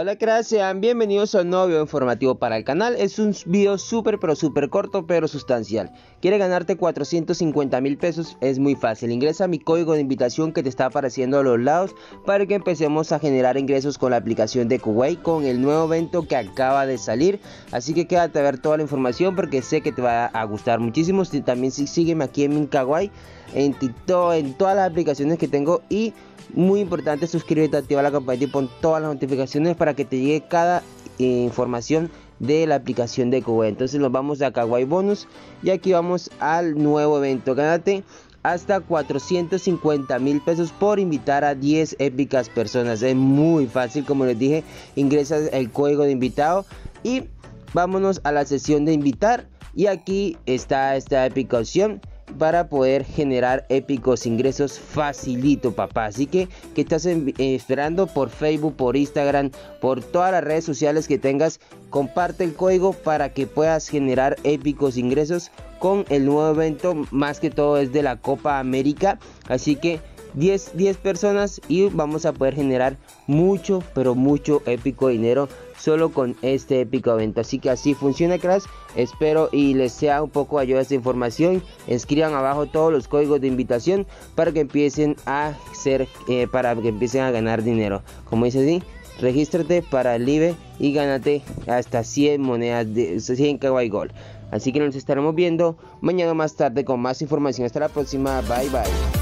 Hola cracks, sean bienvenidos a un nuevo video informativo para el canal. Es un video súper pero súper corto pero sustancial. ¿Quiere ganarte 450 mil pesos? Es muy fácil. Ingresa mi código de invitación que te está apareciendo a los lados para que empecemos a generar ingresos con la aplicación de Kuwait con el nuevo evento que acaba de salir. Así que quédate a ver toda la información porque sé que te va a gustar muchísimo. También sígueme aquí en Minkawai, en TikTok, en todas las aplicaciones que tengo y muy importante suscríbete, activa la campanita y pon todas las notificaciones para que te llegue cada eh, información de la aplicación de Kuwait. Entonces nos vamos a Kawaii Bonus y aquí vamos al nuevo evento. Gánate hasta 450 mil pesos por invitar a 10 épicas personas. Es muy fácil, como les dije, ingresas el código de invitado y vámonos a la sesión de invitar. Y aquí está esta épica opción para poder generar épicos ingresos facilito papá. Así que que estás eh, esperando por facebook por instagram por todas las redes sociales que tengas comparte el código para que puedas generar épicos ingresos con el nuevo evento. Más que todo es de la copa américa. Así que 10, 10 personas y vamos a poder generar mucho pero mucho épico dinero solo con este épico evento así que así funciona Crash. Espero y les sea un poco ayuda esta información. Escriban abajo todos los códigos de invitación para que empiecen a ser eh, para que empiecen a ganar dinero. Como dice así regístrate para el IBE y gánate hasta 100 monedas de 100 kawaii gold. Así que nos estaremos viendo mañana más tarde con más información. Hasta la próxima. Bye bye